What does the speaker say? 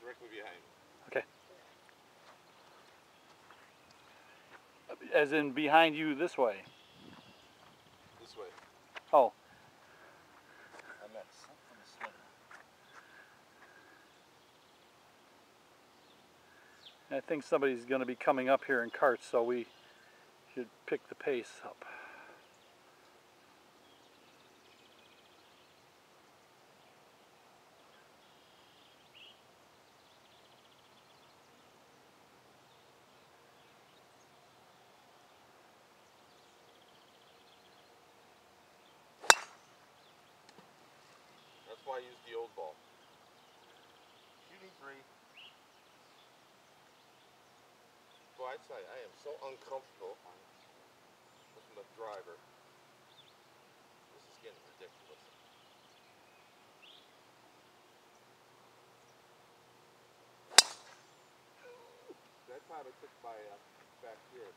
directly behind me. Okay. As in behind you this way. This way. Oh, I'm at something. I think somebody's going to be coming up here in carts, so we should pick the pace up. Why I used the old ball. Shooting three. Well, I tell you, I am so uncomfortable with the driver. This is getting ridiculous. That time I took my uh, back here.